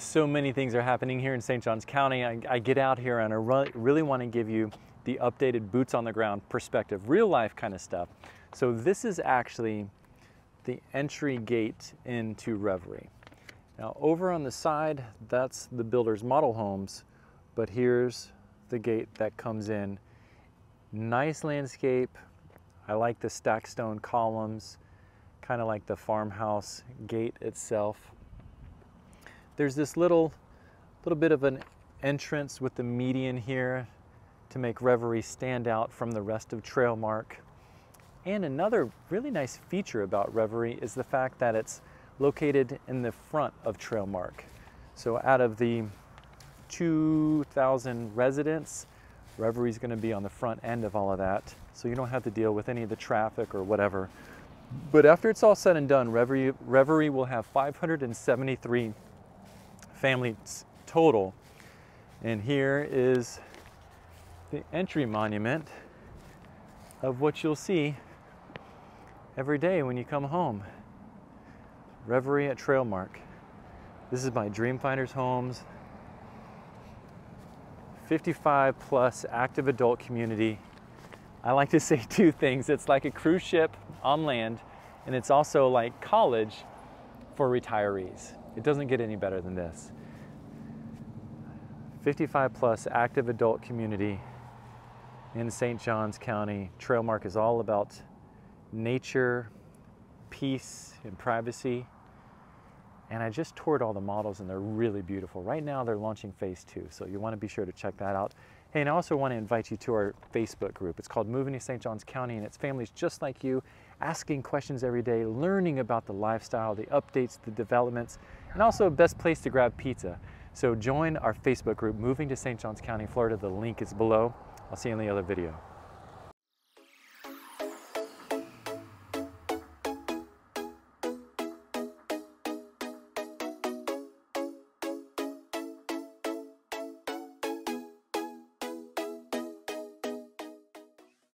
so many things are happening here in St. Johns County. I, I get out here and I re really want to give you the updated boots on the ground perspective, real life kind of stuff. So this is actually the entry gate into Reverie. Now over on the side, that's the builder's model homes, but here's the gate that comes in. Nice landscape. I like the stack stone columns, kind of like the farmhouse gate itself. There's this little, little bit of an entrance with the median here to make Reverie stand out from the rest of Trailmark. And another really nice feature about Reverie is the fact that it's located in the front of Trailmark. So out of the 2,000 residents, Reverie's going to be on the front end of all of that. So you don't have to deal with any of the traffic or whatever. But after it's all said and done, Reverie, Reverie will have 573 families total. And here is the entry monument of what you'll see every day when you come home. Reverie at Trailmark. This is my Dreamfinders Homes. 55 plus active adult community. I like to say two things. It's like a cruise ship on land, and it's also like college for retirees. It doesn't get any better than this. 55 plus active adult community in St. Johns County. Trailmark is all about nature, peace, and privacy. And I just toured all the models and they're really beautiful. Right now they're launching phase two, so you want to be sure to check that out. Hey, and I also want to invite you to our Facebook group. It's called Moving to St. Johns County and it's families just like you asking questions every day, learning about the lifestyle, the updates, the developments, and also a best place to grab pizza. So join our Facebook group, Moving to St. Johns County, Florida. The link is below. I'll see you in the other video.